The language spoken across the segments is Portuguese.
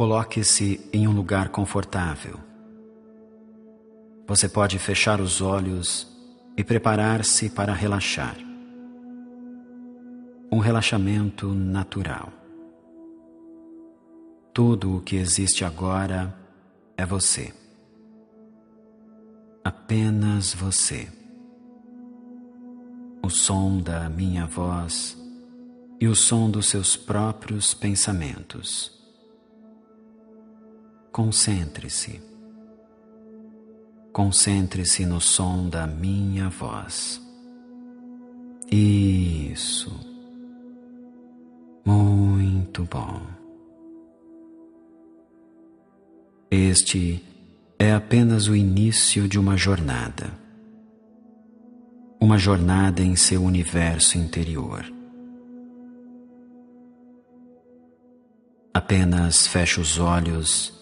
coloque-se em um lugar confortável. Você pode fechar os olhos e preparar-se para relaxar. Um relaxamento natural. Tudo o que existe agora é você. Apenas você. O som da minha voz e o som dos seus próprios pensamentos. Concentre-se. Concentre-se no som da minha voz. Isso. Muito bom. Este é apenas o início de uma jornada. Uma jornada em seu universo interior. Apenas feche os olhos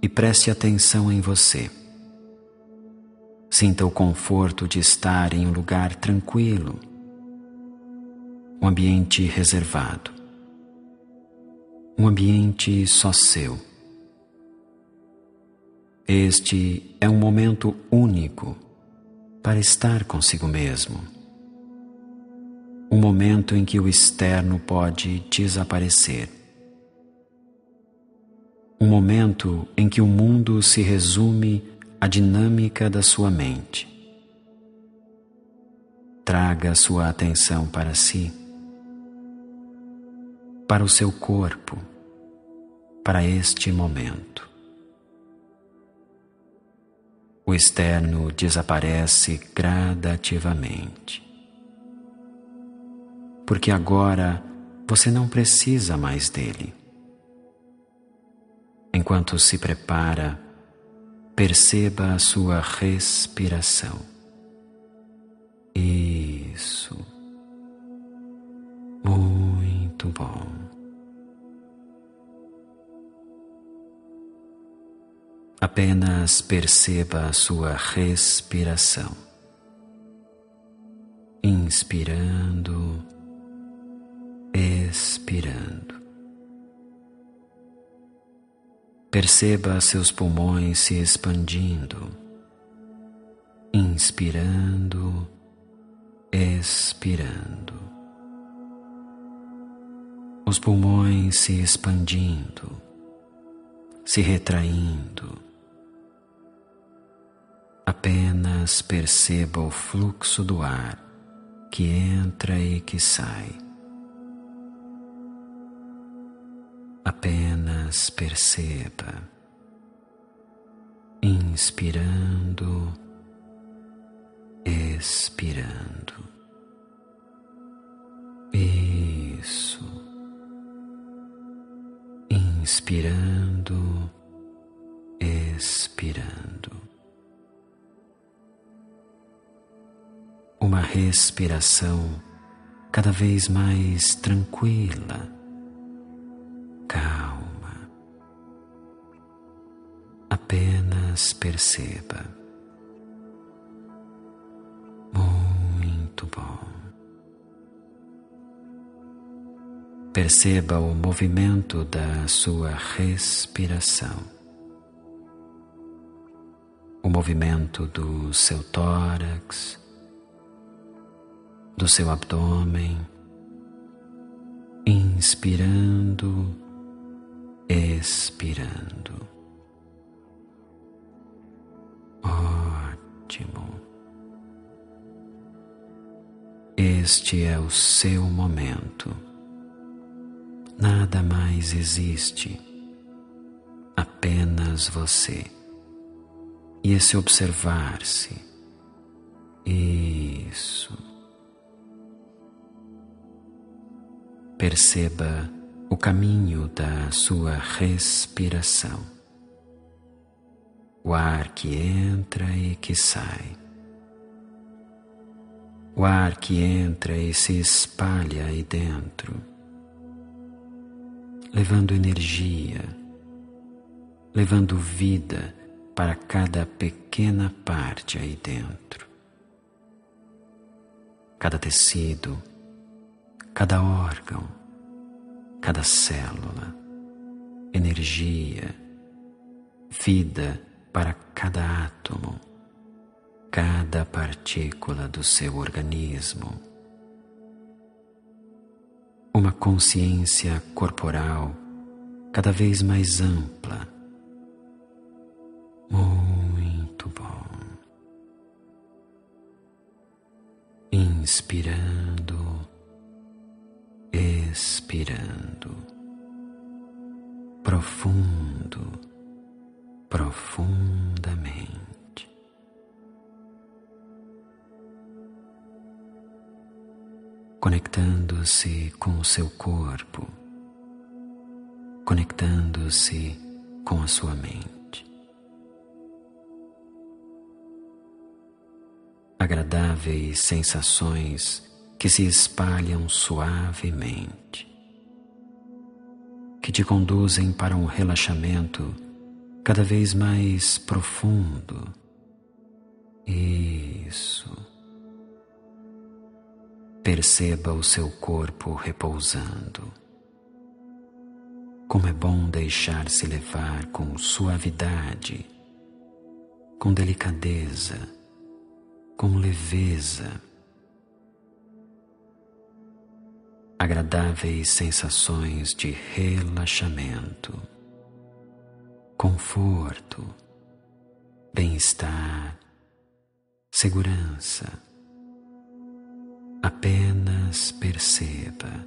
e preste atenção em você. Sinta o conforto de estar em um lugar tranquilo, um ambiente reservado, um ambiente só seu. Este é um momento único para estar consigo mesmo. Um momento em que o externo pode desaparecer. Um momento em que o mundo se resume a dinâmica da sua mente. Traga sua atenção para si, para o seu corpo, para este momento. O externo desaparece gradativamente. Porque agora você não precisa mais dele. Enquanto se prepara Perceba a sua respiração. Isso. Muito bom. Apenas perceba a sua respiração. Inspirando, expirando. Perceba seus pulmões se expandindo, inspirando, expirando. Os pulmões se expandindo, se retraindo. Apenas perceba o fluxo do ar que entra e que sai. Apenas perceba, inspirando, expirando. Isso. Inspirando, expirando. Uma respiração cada vez mais tranquila Apenas perceba. Muito bom. Perceba o movimento da sua respiração, o movimento do seu tórax, do seu abdômen, inspirando expirando. Ótimo. Este é o seu momento. Nada mais existe, apenas você. E esse observar-se. Isso. Perceba o caminho da sua respiração. O ar que entra e que sai. O ar que entra e se espalha aí dentro, levando energia, levando vida para cada pequena parte aí dentro. Cada tecido, cada órgão, cada célula, energia, vida para cada átomo, cada partícula do seu organismo. Uma consciência corporal cada vez mais ampla. Muito bom. Inspirando, expirando, profundo, profundamente. Conectando-se com o seu corpo conectando-se com a sua mente. Agradáveis sensações que se espalham suavemente, que te conduzem para um relaxamento cada vez mais profundo. Isso. Perceba o seu corpo repousando. Como é bom deixar-se levar com suavidade, com delicadeza, com leveza. Agradáveis sensações de relaxamento, conforto, bem-estar, segurança. Apenas perceba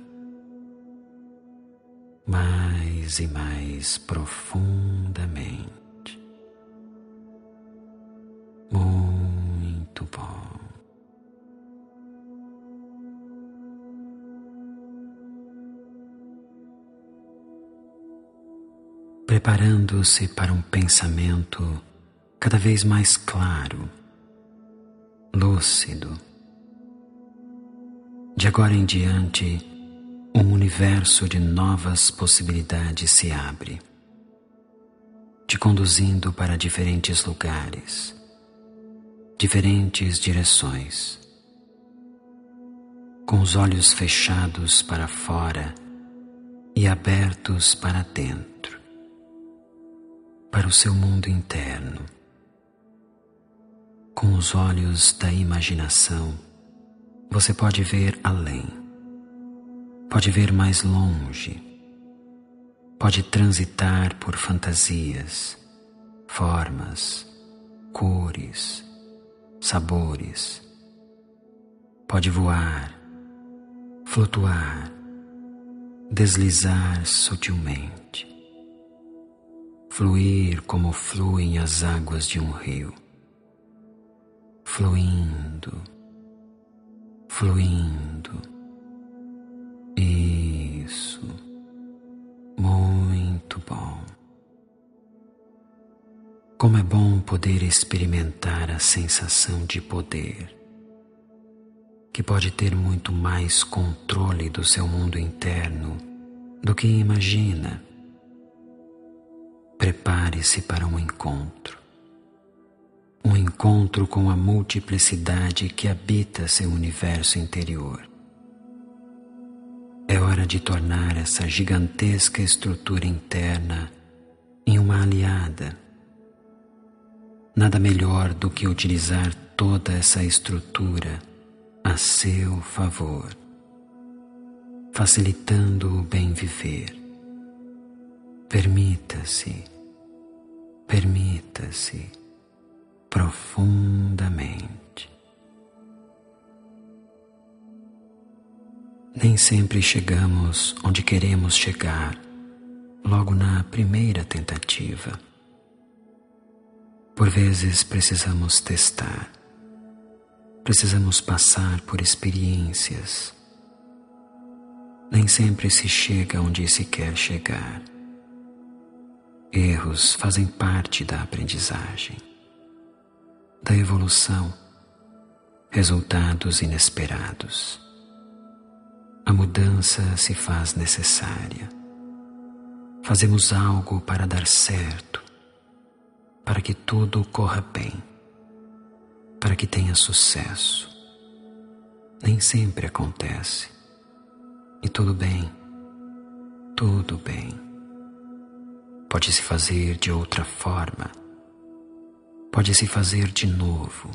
mais e mais profundamente. Muito bom. Preparando-se para um pensamento cada vez mais claro, lúcido. De agora em diante, um universo de novas possibilidades se abre, te conduzindo para diferentes lugares, diferentes direções. Com os olhos fechados para fora e abertos para dentro, para o seu mundo interno. Com os olhos da imaginação, você pode ver além. Pode ver mais longe, pode transitar por fantasias, formas, cores, sabores, pode voar, flutuar, deslizar sutilmente, fluir como fluem as águas de um rio, fluindo, fluindo isso. Muito bom. Como é bom poder experimentar a sensação de poder, que pode ter muito mais controle do seu mundo interno do que imagina. Prepare-se para um encontro. Um encontro com a multiplicidade que habita seu universo interior. É hora de tornar essa gigantesca estrutura interna em uma aliada. Nada melhor do que utilizar toda essa estrutura a seu favor, facilitando o bem viver. Permita-se, permita-se profundamente. Nem sempre chegamos onde queremos chegar logo na primeira tentativa. Por vezes precisamos testar, precisamos passar por experiências. Nem sempre se chega onde se quer chegar. Erros fazem parte da aprendizagem, da evolução, resultados inesperados a mudança se faz necessária. Fazemos algo para dar certo, para que tudo corra bem, para que tenha sucesso. Nem sempre acontece. E tudo bem, tudo bem. Pode-se fazer de outra forma, pode-se fazer de novo.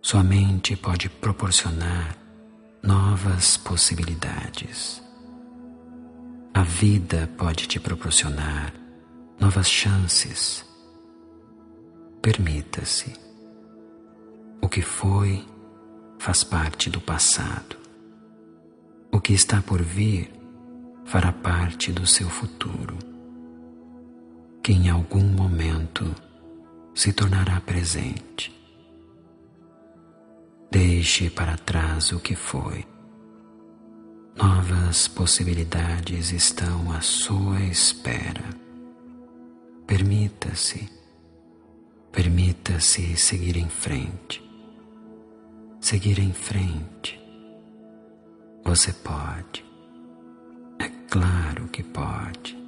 Sua mente pode proporcionar novas possibilidades. A vida pode te proporcionar novas chances. Permita-se. O que foi faz parte do passado. O que está por vir fará parte do seu futuro, que em algum momento se tornará presente. Deixe para trás o que foi. Novas possibilidades estão à sua espera. Permita-se, permita-se seguir em frente. Seguir em frente. Você pode. É claro que pode.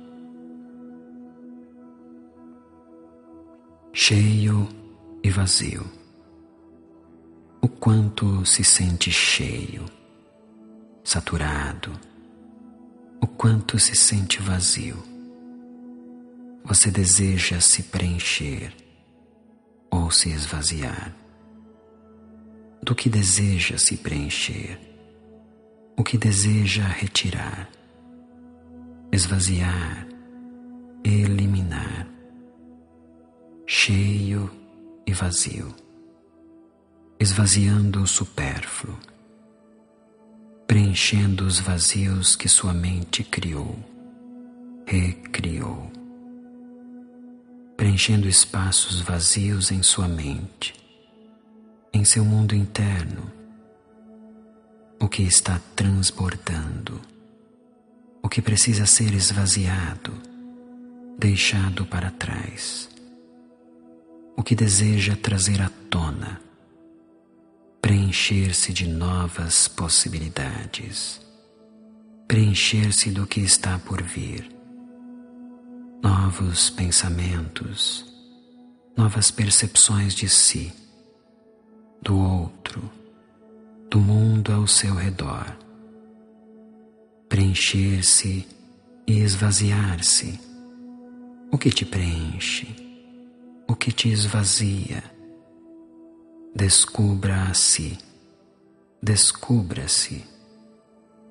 Cheio e vazio. O quanto se sente cheio, saturado, o quanto se sente vazio. Você deseja se preencher ou se esvaziar. Do que deseja se preencher? O que deseja retirar? esvaziar, eliminar, cheio e vazio, esvaziando o supérfluo, preenchendo os vazios que sua mente criou, recriou, preenchendo espaços vazios em sua mente, em seu mundo interno, o que está transbordando o que precisa ser esvaziado, deixado para trás, o que deseja trazer à tona, preencher-se de novas possibilidades, preencher-se do que está por vir, novos pensamentos, novas percepções de si, do outro, do mundo ao seu redor preencher-se e esvaziar-se. O que te preenche? O que te esvazia? Descubra a si, descubra-se.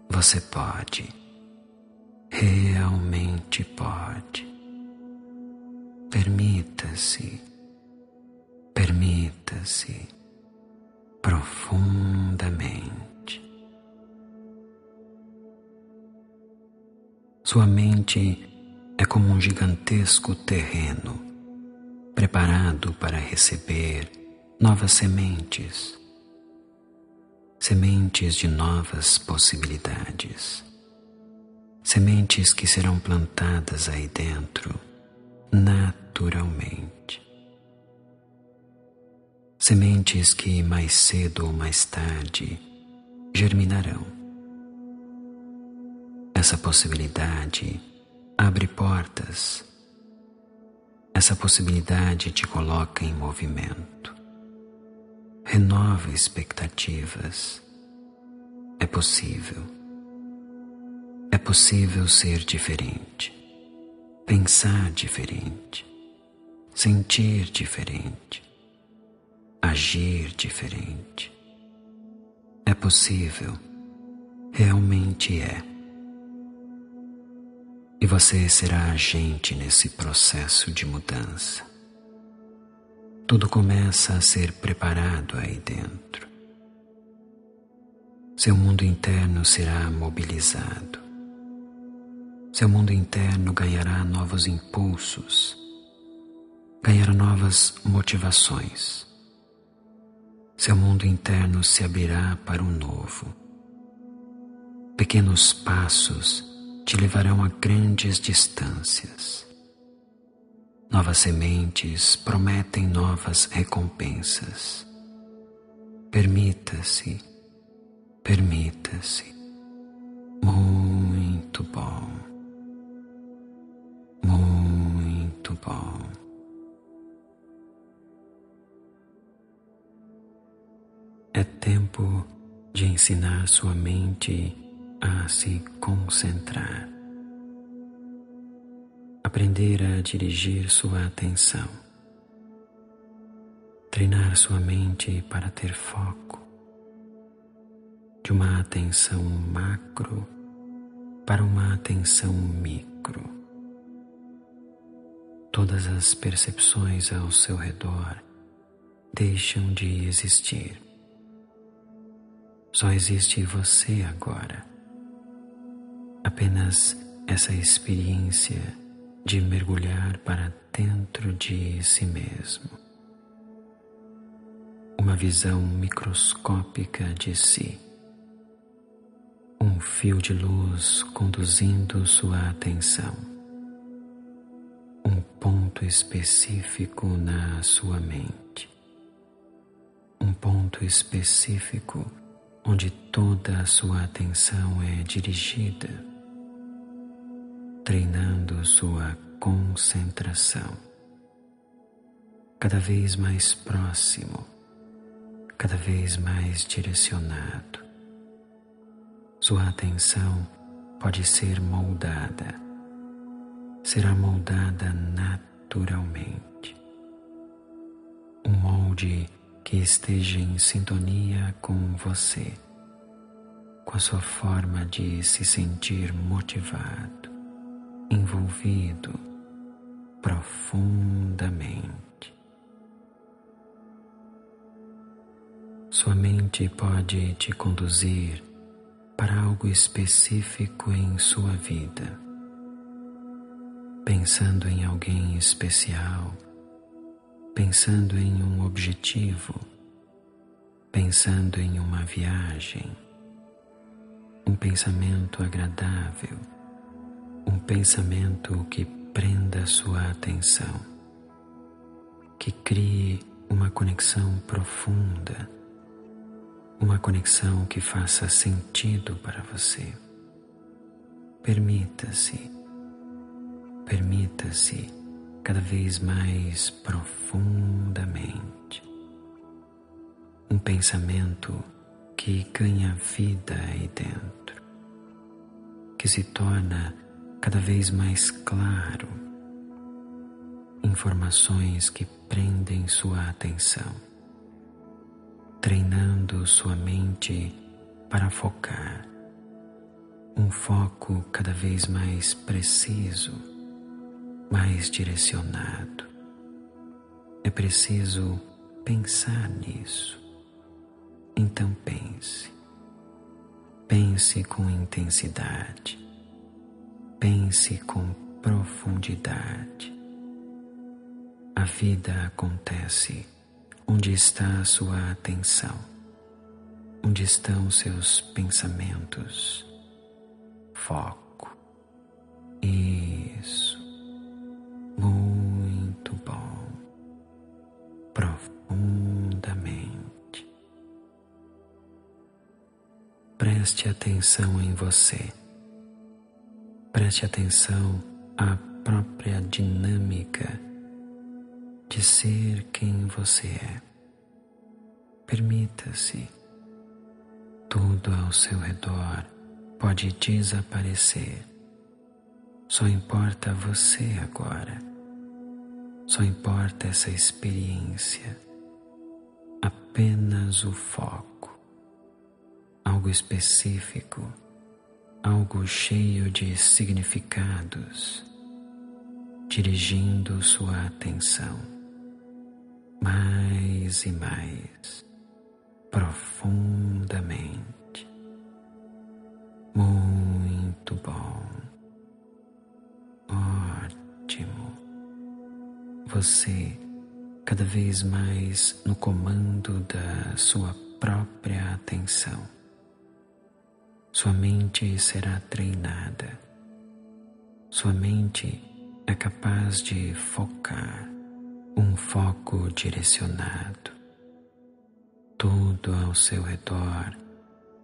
Você pode, realmente pode. Permita-se, permita-se profundamente. Sua mente é como um gigantesco terreno preparado para receber novas sementes, sementes de novas possibilidades, sementes que serão plantadas aí dentro naturalmente. Sementes que mais cedo ou mais tarde germinarão essa possibilidade abre portas. Essa possibilidade te coloca em movimento. Renova expectativas. É possível. É possível ser diferente, pensar diferente, sentir diferente, agir diferente. É possível, realmente é e você será agente nesse processo de mudança. Tudo começa a ser preparado aí dentro. Seu mundo interno será mobilizado. Seu mundo interno ganhará novos impulsos, ganhará novas motivações. Seu mundo interno se abrirá para o novo. Pequenos passos te levarão a grandes distâncias. Novas sementes prometem novas recompensas. Permita-se, permita-se. Muito bom, muito bom. É tempo de ensinar sua mente a se concentrar, aprender a dirigir sua atenção, treinar sua mente para ter foco de uma atenção macro para uma atenção micro. Todas as percepções ao seu redor deixam de existir. Só existe você agora. Apenas essa experiência de mergulhar para dentro de si mesmo. Uma visão microscópica de si. Um fio de luz conduzindo sua atenção, um ponto específico na sua mente, um ponto específico onde toda a sua atenção é dirigida, treinando sua concentração, cada vez mais próximo, cada vez mais direcionado. Sua atenção pode ser moldada, será moldada naturalmente. Um molde que esteja em sintonia com você, com a sua forma de se sentir motivado, envolvido profundamente. Sua mente pode te conduzir para algo específico em sua vida, pensando em alguém especial, pensando em um objetivo, pensando em uma viagem, um pensamento agradável, um pensamento que prenda sua atenção, que crie uma conexão profunda uma conexão que faça sentido para você. Permita-se, permita-se cada vez mais profundamente. Um pensamento que ganha vida aí dentro, que se torna cada vez mais claro, informações que prendem sua atenção treinando sua mente para focar, um foco cada vez mais preciso, mais direcionado. É preciso pensar nisso. Então pense. Pense com intensidade. Pense com profundidade. A vida acontece Onde está a sua atenção? Onde estão seus pensamentos? Foco. Isso. Muito bom. Profundamente. Preste atenção em você. Preste atenção à própria dinâmica de ser quem você é. Permita-se. Tudo ao seu redor pode desaparecer. Só importa você agora. Só importa essa experiência. Apenas o foco. Algo específico. Algo cheio de significados. Dirigindo sua atenção mais e mais profundamente. Muito bom. Ótimo. Você cada vez mais no comando da sua própria atenção. Sua mente será treinada. Sua mente é capaz de focar um foco direcionado. Tudo ao seu redor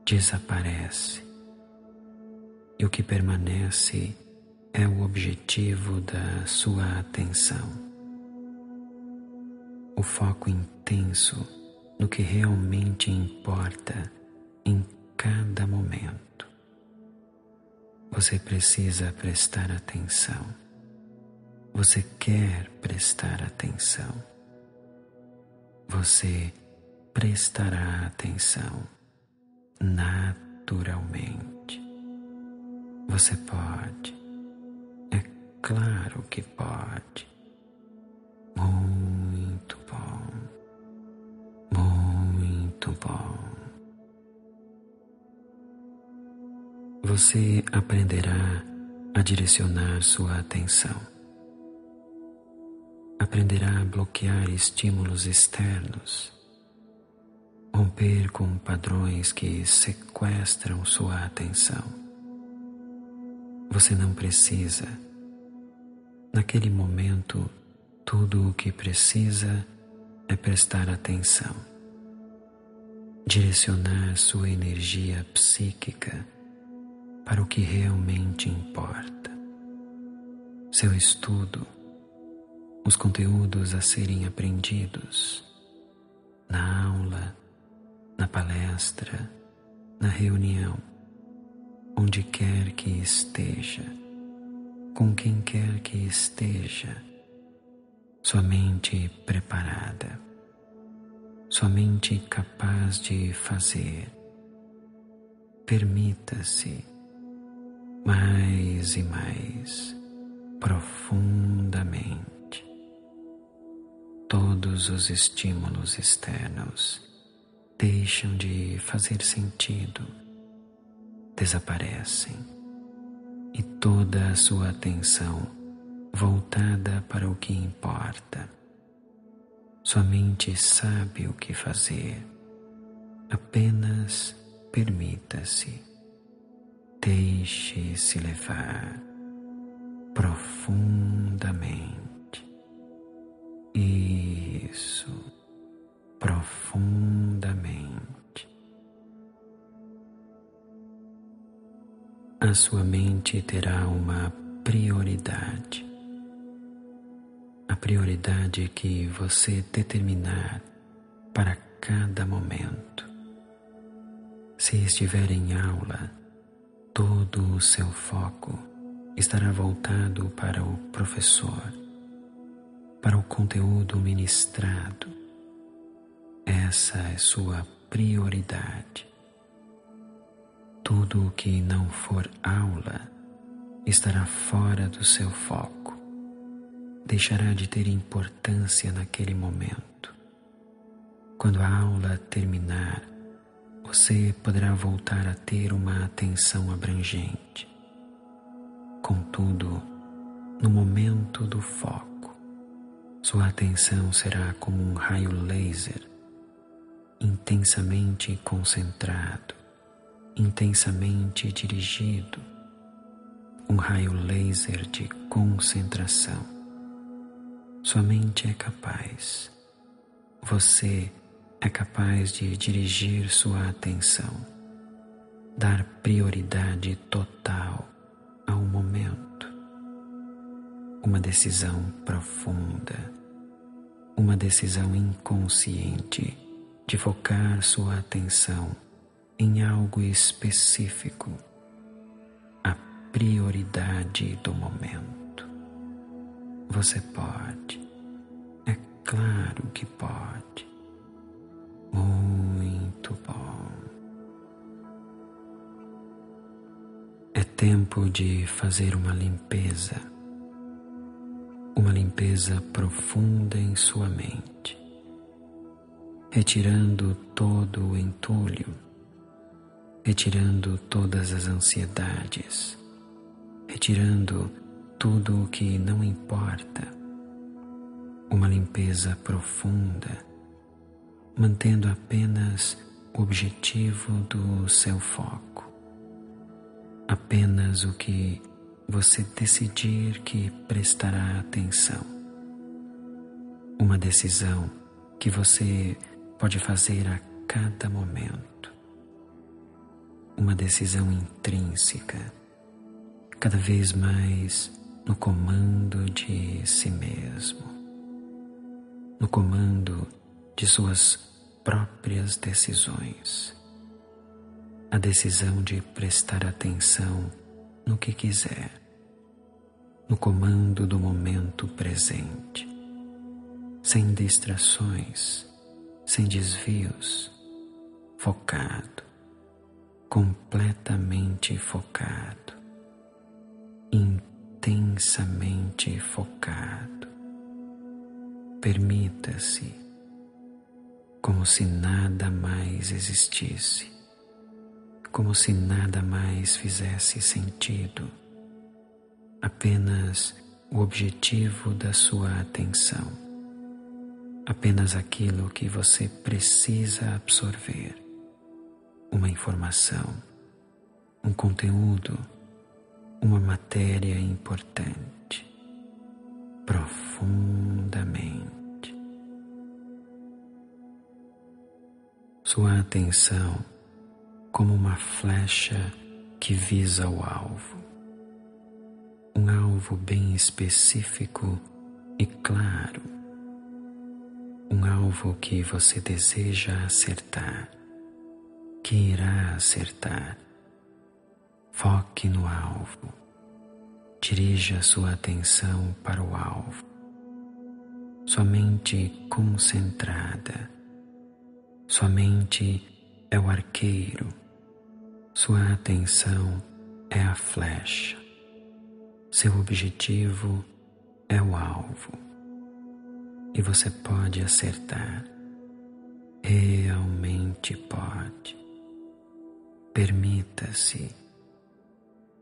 desaparece e o que permanece é o objetivo da sua atenção. O foco intenso no que realmente importa em cada momento. Você precisa prestar atenção você quer prestar atenção. Você prestará atenção naturalmente. Você pode, é claro que pode. Muito bom, muito bom. Você aprenderá a direcionar sua atenção aprenderá a bloquear estímulos externos, romper com padrões que sequestram sua atenção. Você não precisa. Naquele momento, tudo o que precisa é prestar atenção, direcionar sua energia psíquica para o que realmente importa. Seu estudo, os conteúdos a serem aprendidos na aula, na palestra, na reunião, onde quer que esteja, com quem quer que esteja, sua mente preparada, sua mente capaz de fazer. Permita-se mais e mais profundamente. Todos os estímulos externos deixam de fazer sentido, desaparecem e toda a sua atenção voltada para o que importa. Sua mente sabe o que fazer, apenas permita-se, deixe-se levar profundamente. Isso, profundamente. A sua mente terá uma prioridade. A prioridade que você determinar para cada momento. Se estiver em aula, todo o seu foco estará voltado para o professor para o conteúdo ministrado. Essa é sua prioridade. Tudo o que não for aula estará fora do seu foco, deixará de ter importância naquele momento. Quando a aula terminar, você poderá voltar a ter uma atenção abrangente. Contudo, no momento do foco, sua atenção será como um raio laser, intensamente concentrado, intensamente dirigido, um raio laser de concentração. Sua mente é capaz, você é capaz de dirigir sua atenção, dar prioridade total ao momento uma decisão profunda, uma decisão inconsciente de focar sua atenção em algo específico, a prioridade do momento. Você pode, é claro que pode. Muito bom. É tempo de fazer uma limpeza. Uma limpeza profunda em sua mente, retirando todo o entulho, retirando todas as ansiedades, retirando tudo o que não importa. Uma limpeza profunda, mantendo apenas o objetivo do seu foco, apenas o que você decidir que prestará atenção. Uma decisão que você pode fazer a cada momento. Uma decisão intrínseca, cada vez mais no comando de si mesmo, no comando de suas próprias decisões. A decisão de prestar atenção no que quiser no comando do momento presente, sem distrações, sem desvios, focado, completamente focado, intensamente focado. Permita-se como se nada mais existisse, como se nada mais fizesse sentido, apenas o objetivo da sua atenção, apenas aquilo que você precisa absorver, uma informação, um conteúdo, uma matéria importante, profundamente. Sua atenção como uma flecha que visa o alvo. Um alvo bem específico e claro. Um alvo que você deseja acertar, que irá acertar. Foque no alvo. Dirija sua atenção para o alvo. Sua mente concentrada sua mente é o arqueiro, sua atenção é a flecha, seu objetivo é o alvo. E você pode acertar. Realmente pode. Permita-se,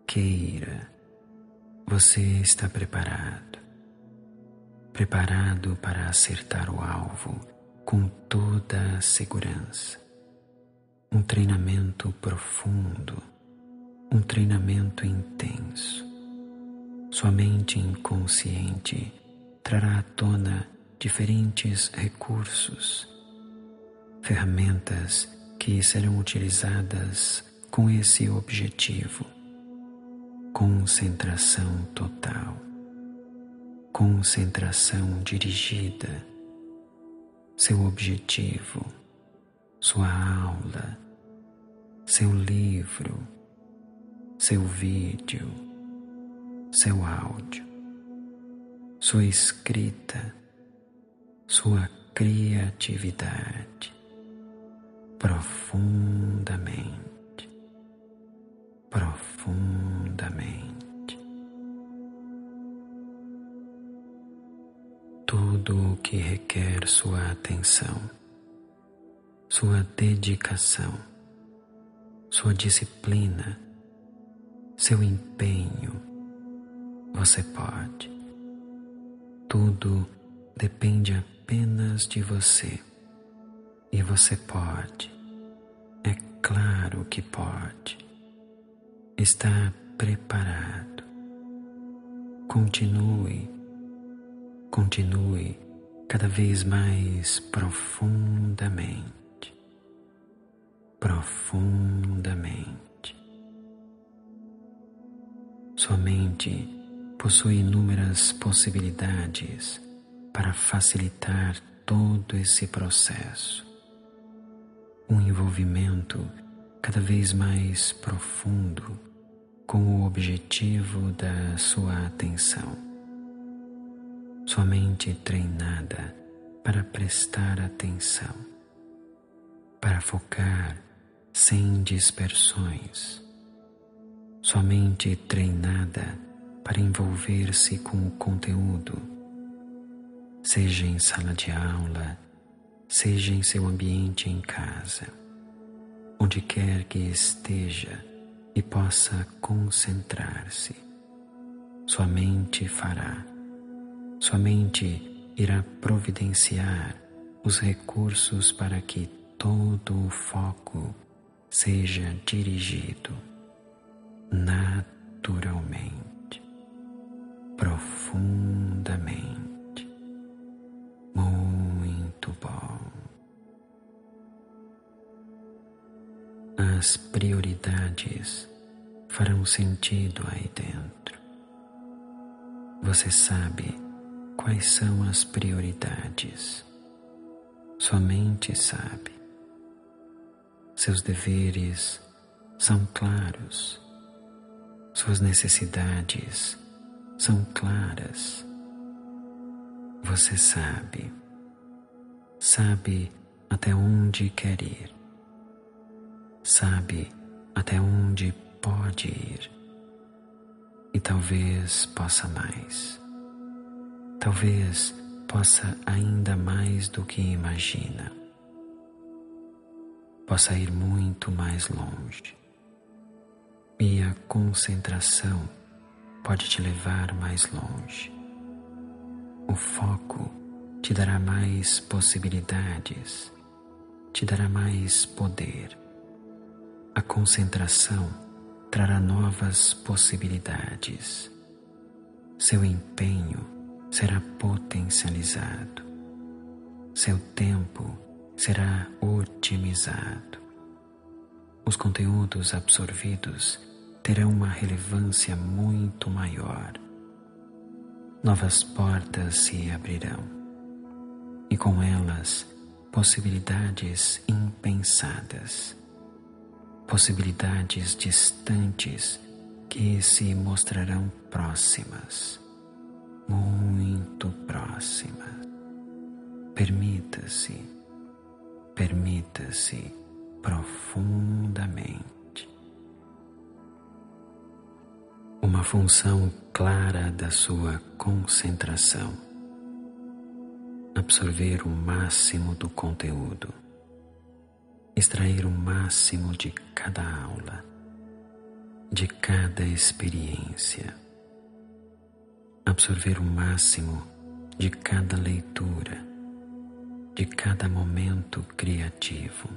queira, você está preparado, preparado para acertar o alvo com toda a segurança. Um treinamento profundo, um treinamento intenso. Sua mente inconsciente trará à tona diferentes recursos, ferramentas que serão utilizadas com esse objetivo. Concentração total, concentração dirigida seu objetivo, sua aula, seu livro, seu vídeo, seu áudio, sua escrita, sua criatividade profundamente, profundamente. Tudo o que requer sua atenção, sua dedicação, sua disciplina, seu empenho, você pode. Tudo depende apenas de você e você pode. É claro que pode. Está preparado. Continue continue cada vez mais profundamente, profundamente. Sua mente possui inúmeras possibilidades para facilitar todo esse processo. Um envolvimento cada vez mais profundo com o objetivo da sua atenção sua mente treinada para prestar atenção, para focar sem dispersões, sua mente treinada para envolver-se com o conteúdo, seja em sala de aula, seja em seu ambiente em casa, onde quer que esteja e possa concentrar-se, sua mente fará sua mente irá providenciar os recursos para que todo o foco seja dirigido naturalmente, profundamente. Muito bom. As prioridades farão sentido aí dentro. Você sabe quais são as prioridades. Sua mente sabe. Seus deveres são claros. Suas necessidades são claras. Você sabe, sabe até onde quer ir, sabe até onde pode ir e talvez possa mais. Talvez possa ainda mais do que imagina. Possa ir muito mais longe. E a concentração pode te levar mais longe. O foco te dará mais possibilidades, te dará mais poder. A concentração trará novas possibilidades. Seu empenho será potencializado, seu tempo será otimizado. Os conteúdos absorvidos terão uma relevância muito maior. Novas portas se abrirão e com elas possibilidades impensadas, possibilidades distantes que se mostrarão próximas muito próxima. Permita-se, permita-se profundamente. Uma função clara da sua concentração. Absorver o máximo do conteúdo, extrair o máximo de cada aula, de cada experiência absorver o máximo de cada leitura, de cada momento criativo,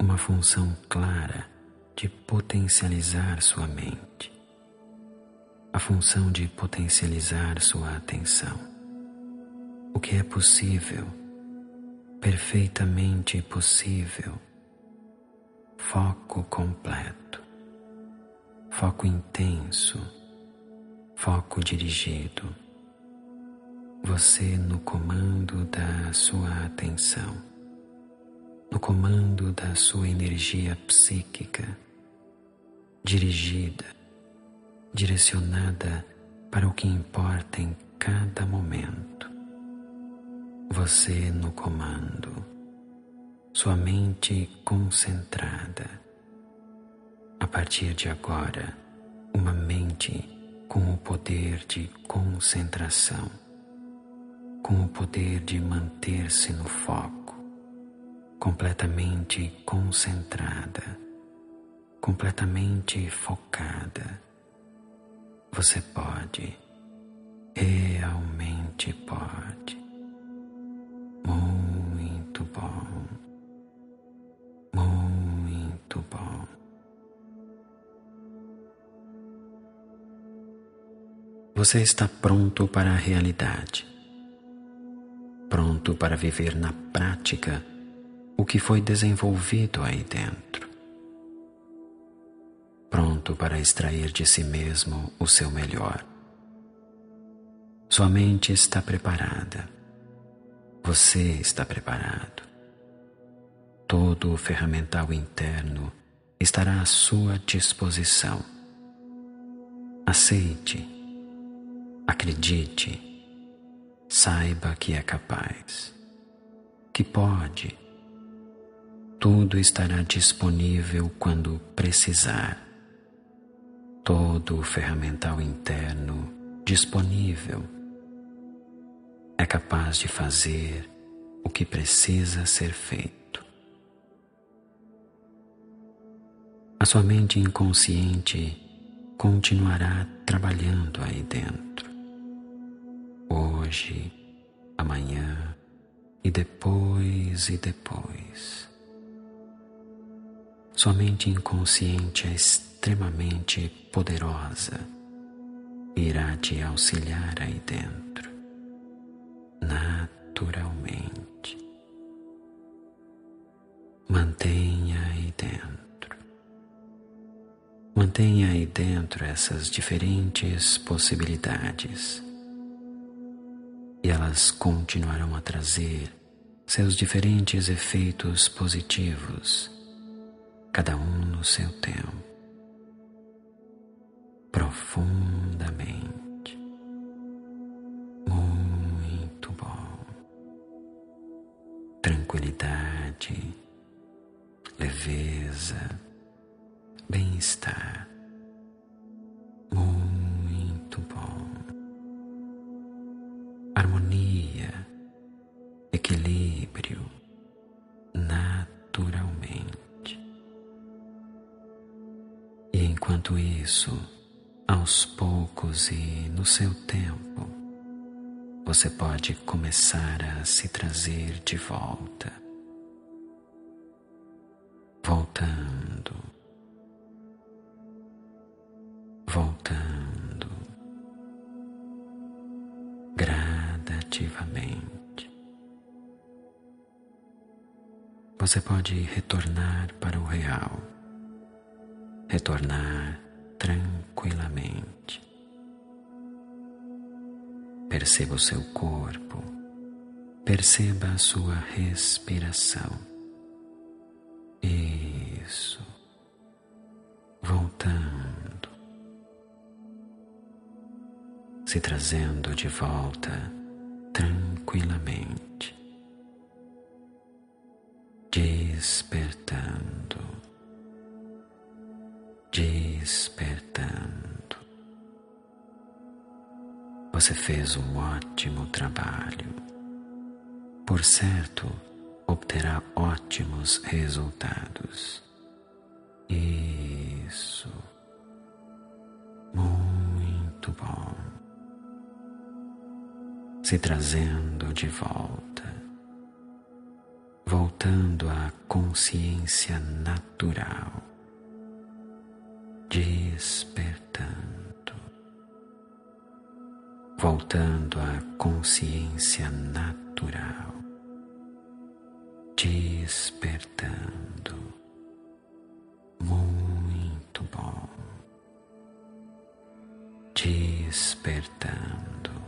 uma função clara de potencializar sua mente, a função de potencializar sua atenção. O que é possível, perfeitamente possível, foco completo, foco intenso foco dirigido, você no comando da sua atenção, no comando da sua energia psíquica, dirigida, direcionada para o que importa em cada momento. Você no comando, sua mente concentrada. A partir de agora, uma mente com o poder de concentração, com o poder de manter-se no foco, completamente concentrada, completamente focada. Você pode, realmente pode. Muito bom, muito bom. Você está pronto para a realidade, pronto para viver na prática o que foi desenvolvido aí dentro, pronto para extrair de si mesmo o seu melhor. Sua mente está preparada, você está preparado. Todo o ferramental interno estará à sua disposição. Aceite Acredite, saiba que é capaz, que pode. Tudo estará disponível quando precisar. Todo o ferramental interno disponível é capaz de fazer o que precisa ser feito. A sua mente inconsciente continuará trabalhando aí dentro hoje, amanhã e depois e depois. Sua mente inconsciente é extremamente poderosa e irá te auxiliar aí dentro, naturalmente. Mantenha aí dentro. Mantenha aí dentro essas diferentes possibilidades e elas continuarão a trazer seus diferentes efeitos positivos, cada um no seu tempo, profundamente. Muito bom. Tranquilidade, leveza, bem-estar. Equilíbrio, naturalmente. E enquanto isso, aos poucos e no seu tempo, você pode começar a se trazer de volta, voltando, voltando gradativamente. Você pode retornar para o real, retornar tranquilamente. Perceba o seu corpo, perceba a sua respiração. Isso. Voltando, se trazendo de volta tranquilamente, despertando, despertando. Você fez um ótimo trabalho. Por certo, obterá ótimos resultados. Isso. Muito bom. Se trazendo de volta, voltando à consciência natural, despertando voltando à consciência natural, despertando. Muito bom. Despertando.